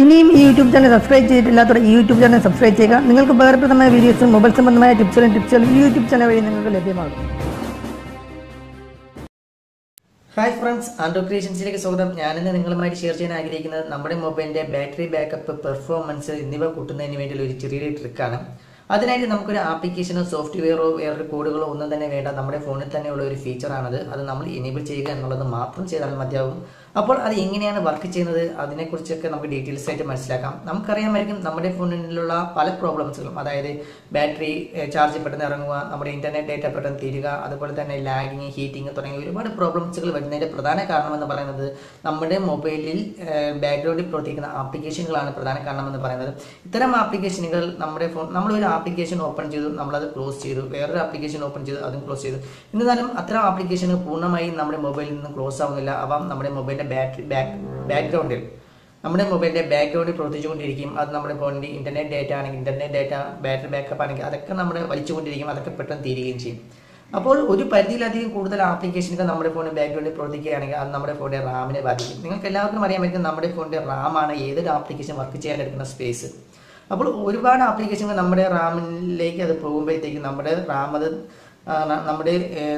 ഇനിയും ഈ YouTube channel subscribe ചെയ്തിട്ടില്ലാത്തവർ ഈ യൂട്യൂബ് ചാനൽ സബ്സ്ക്രൈബ് ചെയ്യുക. നിങ്ങൾക്ക് ഉപകാരപ്രദമായ വീഡിയോസും മൊബൈൽ സംബന്ധമായ ടിപ്സുകളും ടിപ്സുകളും ഈ യൂട്യൂബ് ചാനൽ വഴി നിങ്ങൾക്ക് ലഭ്യമാകും. ഹായ് ഫ്രണ്ട്സ് ആൻഡ്രോ ക്രിയേഷൻസിലേക്ക് സ്വാഗതം. ഞാനിന്ന് നിങ്ങളുമായിട്ട് ഷെയർ ചെയ്യാൻ ആഗ്രഹിക്കുന്നത് നമ്മുടെ മൊബൈലിന്റെ ബാറ്ററി ബാക്കപ്പ് പെർഫോമൻസ് എന്നിവ കൂട്ടുന്നതിന് വേണ്ടിയുള്ള ഒരു ചെറിയൊരു ട്രിക്കാണ് അതിനായിട്ട് നമുക്കൊരു ആപ്ലിക്കേഷനോ സോഫ്റ്റ്വെയറോ വേറൊരു കോഡുകളോ ഒന്നും തന്നെ വേണ്ട. നമ്മുടെ ഫോണിൽ തന്നെയുള്ള ഒരു ഫീച്ചറാണത് അത് നമ്മൾ എനേബിൾ ചെയ്യുക എന്നുള്ളത് മാത്രം ചെയ്താൽ മതിയാവും അപ്പോൾ അത് എങ്ങനെയാണ് വർക്ക് ചെയ്യുന്നത്? അതിനെക്കുറിച്ചൊക്കെ നമുക്ക് ഡീറ്റെയിൽസ് ആയിട്ട് മനസ്സിലാക്കാം. നമുക്കറിയാമായിരിക്കും നമ്മുടെ ഫോണിലുള്ള പല പ്രോബ്ലംസുകളും അതായത് ബാറ്ററി ചാർജ് പെട്ടെന്ന് ഇറങ്ങുക നമ്മുടെ ഇന്റർനെറ്റ് ഡേറ്റ പെട്ടെന്ന് തീരുക അതുപോലെ തന്നെ ലാഗിങ് ഹീറ്റിംഗ് തുടങ്ങിയ ഒരുപാട് പ്രോബ്ലംസുകൾ വരുന്നതിന്റെ പ്രധാന കാരണം എന്ന് പറയുന്നത് നമ്മുടെ മൊബൈലിൽ ബാക്ക്ഗ്രൗണ്ടിൽ പ്രവർത്തിക്കുന്ന ആപ്ലിക്കേഷനുകളാണ് പ്രധാന കാരണം എന്ന് പറയുന്നത്. ഇത്തരം ആപ്ലിക്കേഷനുകൾ നമ്മുടെ ഫോൺ നമ്മളൊരു ആപ്ലിക്കേഷൻ ഓപ്പൺ ചെയ്തു നമ്മളത് ക്ലോസ് ചെയ്തു വേറൊരു ആപ്ലിക്കേഷൻ ഓപ്പൺ ചെയ്തു അതും ക്ലോസ് ചെയ്തു. എന്നിരുന്നാലും അത്തരം ആപ്ലിക്കേഷനുകൾ പൂർണമായും നമ്മുടെ മൊബൈലിൽ നിന്ന് ക്ലോസ് ആവുന്നില്ല. അവ നമ്മുടെ മൊബൈലിന്റെ ബാറ്ററി ബാക്ക് ബാക്ക്ഗ്രൗണ്ടിൽ. നമ്മുടെ മൊബൈലിന്റെ ബാക്ക്ഗ്രൗണ്ടിൽ പ്രവർത്തിച്ചുകൊണ്ടിരിക്കും. അത് നമ്മുടെ ഫോണിന്റെ ഇന്റർനെറ്റ് ഡേറ്റ ആണെങ്കിൽ ഇന്റർനെറ്റ് ഡേറ്റ ബാറ്ററി ബാക്കപ്പ് ആണെങ്കിൽ അതൊക്കെ നമ്മൾ വലിച്ചുകൊണ്ടിരിക്കും. അതൊക്കെ പെട്ടെന്ന് തീരുകയും ചെയ്യും. അപ്പോൾ ഒരു പരിധിയിലധികം കൂടുതൽ ആപ്ലിക്കേഷനുകൾ നമ്മുടെ ഫോണിൽ ബാക്ക്ഗ്രൗണ്ടിൽ പ്രവർത്തിക്കുകയാണെങ്കിൽ അത് നമ്മുടെ ഫോണിന്റെ റാമിനെ ബാധിക്കും. നിങ്ങൾക്ക് എല്ലാവർക്കും അറിയാൻ പറ്റും നമ്മുടെ ഫോണിന്റെ റാമാണ് ഏതൊരു ആപ്ലിക്കേഷൻ വർക്ക് ചെയ്യാൻ എടുക്കുന്ന സ്പേസ് അപ്പോൾ ഒരുപാട് ആപ്ലിക്കേഷനുകൾ നമ്മുടെ റാമിലേക്ക് അത് പോകുമ്പോഴത്തേക്കും നമ്മുടെ റാം അത് നമ്മുടെ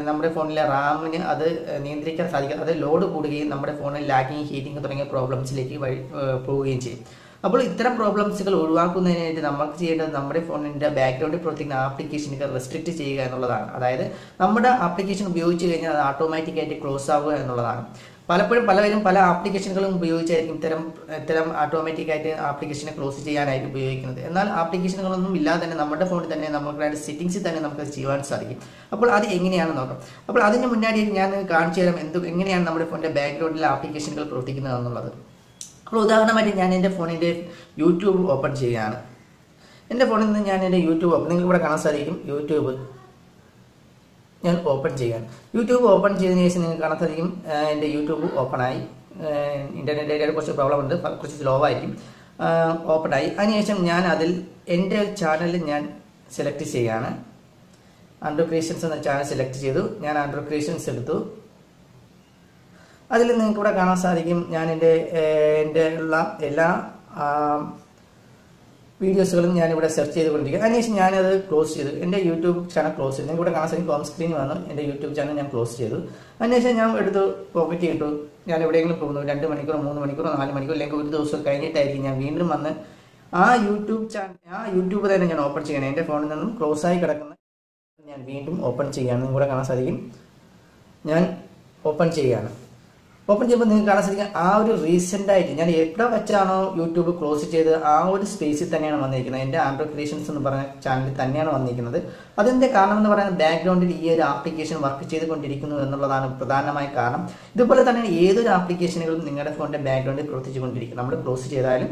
നമ്മുടെ ഫോണിലെ റാമിന് അത് നിയന്ത്രിക്കാൻ സാധിക്കും. അത് ലോഡ് കൂടുകയും നമ്മുടെ ഫോണിൽ ലാഗിങ് ഹീറ്റിംഗ് തുടങ്ങിയ പ്രോബ്ലംസിലേക്ക് വഴി പോവുകയും ചെയ്യും. അപ്പോൾ ഇത്തരം പ്രോബ്ലംസുകൾ ഒഴിവാക്കുന്നതിനായിട്ട് നമുക്ക് ചെയ്യേണ്ടത് നമ്മുടെ ഫോണിന്റെ ബാക്ക്ഗ്രൗണ്ടിൽ പ്രവർത്തിക്കുന്ന ആപ്ലിക്കേഷനുകൾ റെസ്ട്രിക്ട് ചെയ്യുക എന്നുള്ളതാണ്. അതായത് നമ്മുടെ ആപ്ലിക്കേഷൻ ഉപയോഗിച്ച് കഴിഞ്ഞാൽ അത് ഓട്ടോമാറ്റിക്കായിട്ട് ക്ലോസ് ആവുക എന്നുള്ളതാണ്. പലപ്പോഴും പലവരും പല ആപ്ലിക്കേഷനുകളും ഉപയോഗിച്ചായിരിക്കും ഇത്തരം ഇത്തരം ഓട്ടോമാറ്റിക് ആയിട്ട് ആപ്ലിക്കേഷനെ ക്ലോസ് ചെയ്യാനായിട്ട് ഉപയോഗിക്കുന്നത്. എന്നാൽ ആപ്ലിക്കേഷനുകളൊന്നും ഇല്ലാതെ തന്നെ നമ്മുടെ ഫോണിൽ തന്നെ നമുക്ക് സെറ്റിംഗ്സിൽ തന്നെ നമുക്ക് ചെയ്യുവാൻ സാധിക്കും. അപ്പോൾ അത് എങ്ങനെയാണെന്ന് നോക്കാം? അപ്പോൾ അതിന് മുന്നാടി ഞാൻ കാണിച്ചു തരാം എന്ത് എങ്ങനെയാണ് നമ്മുടെ ഫോണിന്റെ ബാക്ക്ഗ്രൗണ്ടിലെ ആപ്ലിക്കേഷനുകൾ പ്രവർത്തിക്കുന്നത് എന്നുള്ളത്. അപ്പോൾ ഉദാഹരണമായിട്ട് ഞാൻ എന്റെ ഫോണിന്റെ യൂട്യൂബ് ഓപ്പൺ ചെയ്യുകയാണ്. എന്റെ ഫോണിൽ നിന്ന് ഞാൻ എന്റെ യൂട്യൂബ് ഓപ്പൺ നിങ്ങൾക്ക് ഇവിടെ കാണാൻ സാധിക്കും യൂട്യൂബ് ഞാൻ ഓപ്പൺ ചെയ്യാൻ. യൂട്യൂബ് ഓപ്പൺ ചെയ്തതിന് ശേഷം നിങ്ങൾക്ക് കാണാത്തധികം എന്റെ യൂട്യൂബ് ഓപ്പൺ ആയി. ഇന്റർനെറ്റ് ഡേറ്റയുടെ കുറച്ച് പ്രോബ്ലം ഉണ്ട്. കുറച്ച് സ്ലോ ആയിരിക്കും. ഓപ്പണായി അതിനുശേഷം ഞാൻ അതിൽ എന്റെ ചാനൽ ഞാൻ സെലക്ട് ചെയ്യാണ്. ആൻഡ്രോ ക്രിയേഷൻസ് എന്ന ചാനൽ സെലക്ട് ചെയ്തു. ഞാൻ ആൻഡ്രോ ക്രിയേഷൻസ് എടുത്തു. അതിൽ നിങ്ങൾക്ക് ഇവിടെ കാണാൻ സാധിക്കും. ഞാൻ എന്റെ എന്റെ ഉള്ള എല്ലാ വീഡിയോസുകളും ഞാൻ ഇവിടെ സെർച്ച് ചെയ്തുകൊണ്ടിരിക്കുക അതിനുശേഷം ഞാനത് ക്ലോസ് ചെയ്തു. എന്റെ യൂട്യൂബ് ചാനൽ ക്ലോസ് ചെയ്തു. ഇവിടെ കാണാൻ സാധിക്കും ഹോം സ്ക്രീൻ വന്നു. എന്റെ യൂട്യൂബ് ചാനൽ ഞാൻ ക്ലോസ് ചെയ്തു. അതിനുശേഷം ഞാൻ എടുത്ത് പോക്കറ്റ് ഇട്ടു. ഞാൻ എവിടെയെങ്കിലും പോകുന്നു. രണ്ട് മണിക്കൂറോ മൂന്ന് മണിക്കൂറോ നാല് മണിക്കൂർ അല്ലെങ്കിൽ ഒരു ദിവസം കഴിഞ്ഞിട്ടായിരിക്കും ഞാൻ വീണ്ടും വന്ന് ആ യൂട്യൂബ് ചാനൽ ആ യൂട്യൂബ് തന്നെ ഞാൻ ഓപ്പൺ ചെയ്യണം എന്റെ ഫോണിൽ നിന്നും ക്ലോസ് ആയി കിടക്കുന്ന ഞാൻ വീണ്ടും ഓപ്പൺ ചെയ്യാൻ കൂടെ കാണാൻ സാധിക്കും. ഞാൻ ഓപ്പൺ ചെയ്യുകയാണ്. ഓപ്പൺ ചെയ്യുമ്പോൾ നിങ്ങൾക്ക് കാണാൻ സാധിക്കും ആ ഒരു റീസെന്റ് ആയിട്ട് ഞാൻ എവിടെ വെച്ചാണോ യൂട്യൂബ് ക്ലോസ് ചെയ്ത് ആ ഒരു സ്പേസിൽ തന്നെയാണ് വന്നിരിക്കുന്നത്. എന്റെ ആൻഡ്രോയിഡ് ക്രിയേഷൻസ് എന്ന് പറഞ്ഞ ചാനലിൽ തന്നെയാണ് വന്നിരിക്കുന്നത്. അതിന്റെ കാരണം എന്ന് പറയുന്നത് ബാക്ക്ഗ്രൗണ്ടിൽ ഈ ഒരു ആപ്ലിക്കേഷൻ വർക്ക് ചെയ്തുകൊണ്ടിരിക്കുന്നു എന്നുള്ളതാണ് പ്രധാനമായ കാരണം. ഇതുപോലെ തന്നെ ഏതൊരു ആപ്ലിക്കേഷനുകളും നിങ്ങളുടെ ഫോണിന്റെ ബാക്ക്ഗ്രൗണ്ടിൽ പ്രവർത്തിച്ചുകൊണ്ടിരിക്കും നമ്മൾ ക്ലോസ് ചെയ്താലും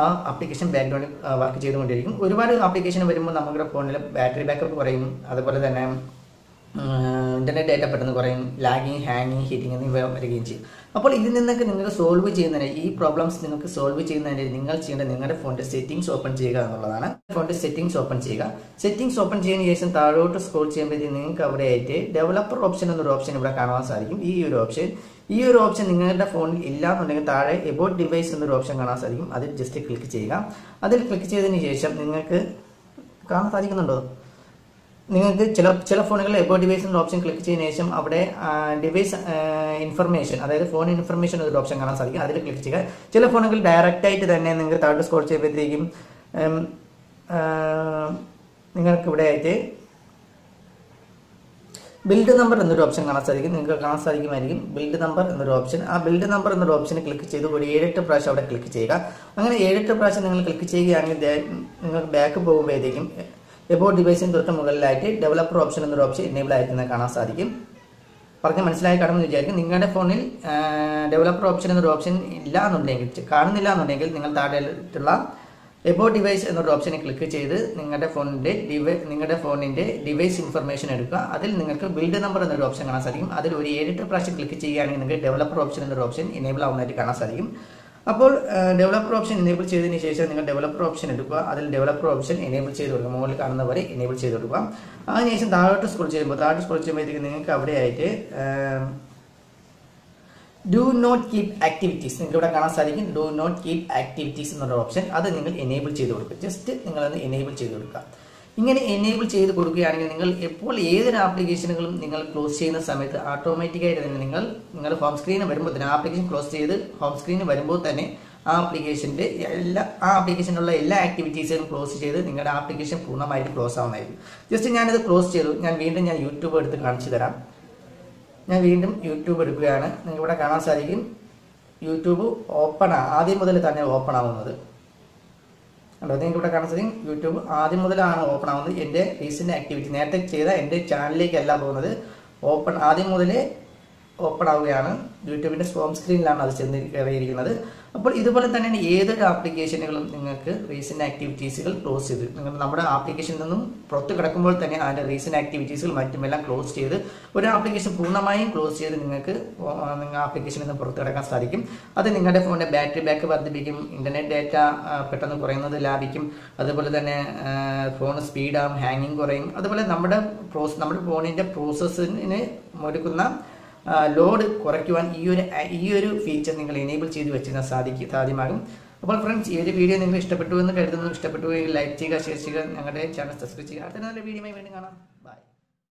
ആ ആപ്ലിക്കേഷൻ ബാക്ക്ഗ്രൗണ്ടിൽ വർക്ക് ചെയ്തുകൊണ്ടിരിക്കും. ഒരുപാട് ആപ്ലിക്കേഷൻ വരുമ്പോൾ നമ്മുടെ ഫോണിൽ ബാറ്ററി ബാക്കപ്പ് കുറയും. അതുപോലെ തന്നെ ഇന്റർനെറ്റ് ഡേറ്റ പെട്ടെന്ന് കുറയും ലാഗിങ് ഹാങ്ങിങ് ഹീറ്റിംഗ് എന്നിവ വരികയും ചെയ്യും. അപ്പോൾ ഇതിൽ നിന്നൊക്കെ നിങ്ങൾക്ക് സോൾവ് ചെയ്യുന്നതിന് ഈ പ്രോബ്ലംസ് നിങ്ങൾക്ക് സോൾവ് ചെയ്യുന്നതിന് നിങ്ങൾ ചെയ്യേണ്ട നിങ്ങളുടെ ഫോണിന്റെ സെറ്റിംഗ്സ് ഓപ്പൺ ചെയ്യുക എന്നുള്ളതാണ്. ഫോണിന്റെ സെറ്റിംഗ്സ് ഓപ്പൺ ചെയ്യുക. സെറ്റിംഗ്സ് ഓപ്പൺ ചെയ്തതിന് ശേഷം താഴോട്ട് സ്ക്രോൾ ചെയ്യുമ്പോഴത്തേക്ക് നിങ്ങൾക്ക് അവിടെ ആയിട്ട് ഡെവലപ്പർ ഓപ്ഷൻ എന്നൊരു ഓപ്ഷൻ ഇവിടെ കാണാൻ സാധിക്കും. ഈ ഒരു ഓപ്ഷൻ ഈ ഒരു ഓപ്ഷൻ നിങ്ങളുടെ ഫോണിൽ ഇല്ല എന്നുണ്ടെങ്കിൽ താഴെ എബോട്ട് ഡിവൈസ് എന്നൊരു ഓപ്ഷൻ കാണാൻ സാധിക്കും. അതിൽ ജസ്റ്റ് ക്ലിക്ക് ചെയ്യുക. അതിൽ ക്ലിക്ക് ചെയ്തതിന് ശേഷം നിങ്ങൾക്ക് കാണാൻ സാധിക്കുന്നുണ്ടോ? നിങ്ങൾക്ക് ചില ചില ഫോണുകളിൽ എബോ ഡിവൈസ് എന്നുള്ള ഓപ്ഷൻ ക്ലിക്ക് ചെയ്തതിനു ശേഷം അവിടെ ഡിവൈസ് ഇൻഫർമേഷൻ അതായത് ഫോൺ ഇൻഫർമേഷൻ ഒരു ഓപ്ഷൻ കാണാൻ സാധിക്കും. അതിൽ ക്ലിക്ക് ചെയ്യുക. ചില ഫോണുകളിൽ ഡയറക്റ്റ് ആയിട്ട് തന്നെ നിങ്ങൾക്ക് താഴോട്ട് സ്കോർ ചെയ്യുമ്പോഴത്തേക്കും നിങ്ങൾക്ക് ഇവിടെ ആയിട്ട് ബിൽഡ് നമ്പർ എന്നൊരു ഓപ്ഷൻ കാണാൻ സാധിക്കും. നിങ്ങൾക്ക് കാണാൻ സാധിക്കുമായിരിക്കും ബിൽഡ് നമ്പർ എന്നൊരു ഓപ്ഷൻ ആ ബിൽഡ് നമ്പർ എന്നൊരു ഓപ്ഷന് ക്ലിക്ക് ചെയ്ത് ഒരു ഏഴെട്ട് പ്രാവശ്യം അവിടെ ക്ലിക്ക് ചെയ്യുക. അങ്ങനെ ഏഴെട്ട് പ്രാവശ്യം നിങ്ങൾ ക്ലിക്ക് ചെയ്യുകയാണെങ്കിൽ നിങ്ങൾക്ക് ബാക്ക് പോകുമ്പോഴത്തേക്കും എബോ ഡിവൈസിന് തൊട്ട് മുകളിലായിട്ട് ഡെവലപ്പർ ഓപ്ഷൻ എന്നൊരു ഓപ്ഷൻ എനേബിൾ ആയിരിക്കുന്നത് കാണാൻ സാധിക്കും. പറഞ്ഞ് മനസ്സിലായി കാണുമെന്ന് വിചാരിക്കും നിങ്ങളുടെ ഫോണിൽ ഡെവലപ്പർ ഓപ്ഷൻ എന്നൊരു ഓപ്ഷൻ ഇല്ല എന്നുണ്ടെങ്കിൽ കാണുന്നില്ല എന്നുണ്ടെങ്കിൽ നിങ്ങൾ താഴെയുള്ള എബോ ഡിവൈസ് എന്നൊരു ഓപ്ഷനെ ക്ലിക്ക് ചെയ്ത് നിങ്ങളുടെ ഫോണിന്റെ ഡിവൈ നിങ്ങളുടെ ഫോണിന്റെ ഡിവൈസ് ഇൻഫർമേഷൻ എടുക്കുക. അതിൽ നിങ്ങൾക്ക് ബിൽഡ് നമ്പർ എന്നൊരു ഓപ്ഷൻ കാണാൻ സാധിക്കും. അതിൽ ഒരു ഏഴെട്ട് പ്രാവശ്യം ക്ലിക്ക് ചെയ്യുകയാണെങ്കിൽ നിങ്ങൾക്ക് ഡെവലപ്പർ ഓപ്ഷൻ എന്നൊരു ഓപ്ഷൻ എനേബിൾ ആവുന്നതായിട്ട് കാണാൻ സാധിക്കും. അപ്പോൾ ഡെവലപ്പർ ഓപ്ഷൻ എനേബിൾ ചെയ്തതിന് ശേഷം നിങ്ങൾ ഡെവലപ്പർ ഓപ്ഷൻ എടുക്കുക. അതിൽ ഡെവലപ്പർ ഓപ്ഷൻ എനേബിൾ ചെയ്ത് കൊടുക്കുക. മുകളിൽ കാണുന്ന വരെ എനേബിൾ ചെയ്ത് കൊടുക്കുക. അതിനുശേഷം താഴോട്ട് സ്ക്രോൾ ചെയ്യുമ്പോൾ താഴോട്ട് സ്ക്രോൾ ചെയ്യുമ്പോഴത്തേക്ക് നിങ്ങൾക്ക് അവിടെ ആയിട്ട് ഡു നോട്ട് കീപ് ആക്ടിവിറ്റീസ് നിങ്ങൾക്ക് ഇവിടെ കാണാൻ സാധിക്കും ഡു നോട്ട് കീപ് ആക്ടിവിറ്റീസ് എന്നുള്ള ഓപ്ഷൻ അത് നിങ്ങൾ എനേബിൾ ചെയ്ത് കൊടുക്കുക. ജസ്റ്റ് നിങ്ങളത് എനേബിൾ ചെയ്ത് കൊടുക്കുക. ഇങ്ങനെ എനേബിൾ ചെയ്ത് കൊടുക്കുകയാണെങ്കിൽ നിങ്ങൾ എപ്പോൾ ഏതൊരു ആപ്ലിക്കേഷനുകളും നിങ്ങൾ ക്ലോസ് ചെയ്യുന്ന സമയത്ത് ഓട്ടോമാറ്റിക്കായിട്ട് തന്നെ നിങ്ങൾ നിങ്ങൾ ഹോം സ്ക്രീനിൽ വരുമ്പോൾ തന്നെ ആപ്ലിക്കേഷൻ ക്ലോസ് ചെയ്ത് ഹോം സ്ക്രീനിൽ വരുമ്പോൾ തന്നെ ആ ആപ്ലിക്കേഷന്റെ എല്ലാ ആ ആപ്ലിക്കേഷനുള്ള എല്ലാ ആക്ടിവിറ്റീസുകളും ക്ലോസ് ചെയ്ത് നിങ്ങളുടെ ആപ്ലിക്കേഷൻ പൂർണമായിട്ട് ക്ലോസ് ആവുന്നതായിരിക്കും. ജസ്റ്റ് ഞാനിത് ക്ലോസ് ചെയ്തു. ഞാൻ വീണ്ടും ഞാൻ യൂട്യൂബ് എടുത്ത് കാണിച്ചു തരാം. ഞാൻ വീണ്ടും യൂട്യൂബ് എടുക്കുകയാണ്. നിങ്ങൾ ഇവിടെ കാണാൻ സാധിക്കും. യൂട്യൂബ് ഓപ്പൺ ആദ്യം മുതൽ തന്നെ ഓപ്പൺ ആവുന്നത്. കണ്ടോ? നിങ്ങൾക്ക് ഇവിടെ കാണാൻ സാധിക്കും യൂട്യൂബ് ആദ്യം മുതലാണ് ഓപ്പൺ ആവുന്നത്. എന്റെ റീസെന്റ് ആക്ടിവിറ്റി നേരത്തെ ചെയ്ത എന്റെ ചാനലിലേക്കല്ല പോകുന്നത്. ഓപ്പൺ ആദ്യം മുതലേ ഓപ്പൺ ആവുകയാണ് യൂട്യൂബിന്റെ ഹോം സ്ക്രീനിലാണ് അത് ചെന്ന് കയറിയിരിക്കുന്നത്. അപ്പോൾ ഇതുപോലെ തന്നെയാണ് ഏതൊരു ആപ്ലിക്കേഷനുകളും നിങ്ങൾക്ക് റീസെന്റ് ആക്ടിവിറ്റീസുകൾ ക്ലോസ് ചെയ്ത്. നിങ്ങൾ നമ്മുടെ ആപ്ലിക്കേഷനിൽ നിന്നും പുറത്ത് കിടക്കുമ്പോൾ തന്നെ അതിന്റെ റീസെന്റ് ആക്ടിവിറ്റീസുകൾ മറ്റുമെല്ലാം ക്ലോസ് ചെയ്ത് ഒരു ആപ്ലിക്കേഷൻ പൂർണമായും ക്ലോസ് ചെയ്ത് നിങ്ങൾക്ക് നിങ്ങൾ ആപ്ലിക്കേഷനിൽ നിന്ന് പുറത്ത് കിടക്കാൻ സാധിക്കും. അത് നിങ്ങളുടെ ഫോണിന്റെ ബാറ്ററി ബാക്ക് വർദ്ധിപ്പിക്കും. ഇന്റർനെറ്റ് ഡാറ്റ പെട്ടെന്ന് കുറയുന്നത് ലാഭിക്കും. അതുപോലെ തന്നെ ഫോൺ സ്പീഡാകും ഹാങ്ങിങ് കുറയും. അതുപോലെ നമ്മുടെ പ്രോസ് നമ്മുടെ ഫോണിന്റെ പ്രോസസ്സിന് ഒരുക്കുന്ന ലോഡ് കുറയ്ക്കുവാൻ ഈ ഒരു ഈ ഒരു ഫീച്ചർ നിങ്ങൾ എനേബിൾ ചെയ്ത് വെച്ചിരുന്നാൽ സാധിക്കും സാധ്യമാകും. അപ്പോൾ ഫ്രണ്ട്സ് ഈ ഒരു വീഡിയോ നിങ്ങൾ ഇഷ്ടപ്പെട്ടു എന്ന് കരുതുന്നു. ഇഷ്ടപ്പെട്ടു ലൈക്ക് ചെയ്യുക ഷെയർ ചെയ്യുക. ഞങ്ങളുടെ ചാനൽ സബ്സ്ക്രൈബ് ചെയ്യുക. അടുത്ത നല്ല വീഡിയോ വേണ്ടി കാണാം.